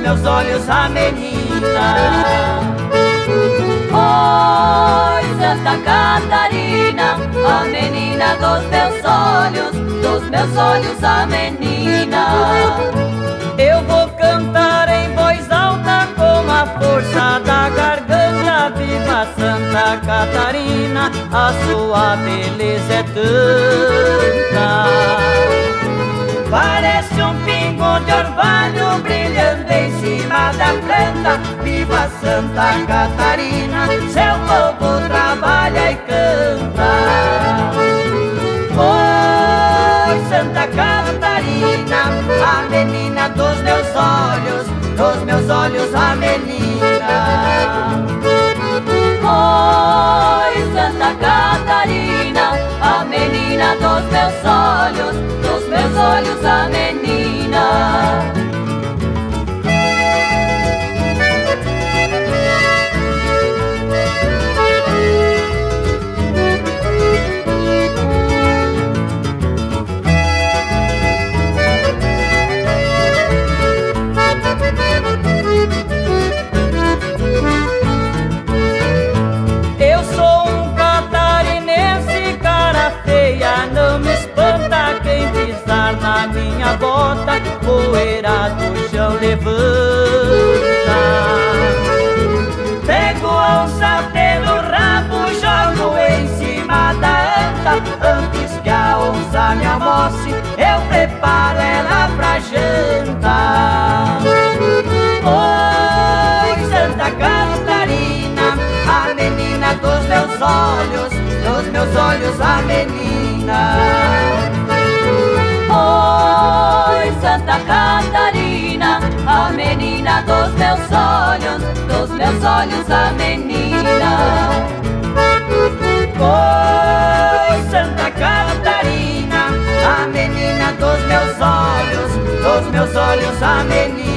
meus olhos a menina. Oi, Santa Catarina, a menina dos meus olhos, dos meus olhos a menina. Eu vou cantar em voz alta com a força da garganta, viva Santa Catarina, a sua beleza é tanta. Parece um pingo de orvalho em cima da planta Viva Santa Catarina, seu povo trabalha e canta Oi, Santa Catarina, a menina dos meus olhos Dos meus olhos a menina Oi, Santa Catarina, a menina dos meus olhos, dos meus olhos a menina. Me espanta quem pisar na minha bota, poeira do chão levanta. Pego a onça pelo rabo, jogo em cima da anta, antes que a onça me amoce, eu preparo ela pra janta. Oi, Santa Catarina, a menina dos meus olhos, dos meus olhos a menina. Dos meus olhos, dos meus olhos a menina. Oi, Santa Catarina, a menina dos meus olhos, dos meus olhos a menina.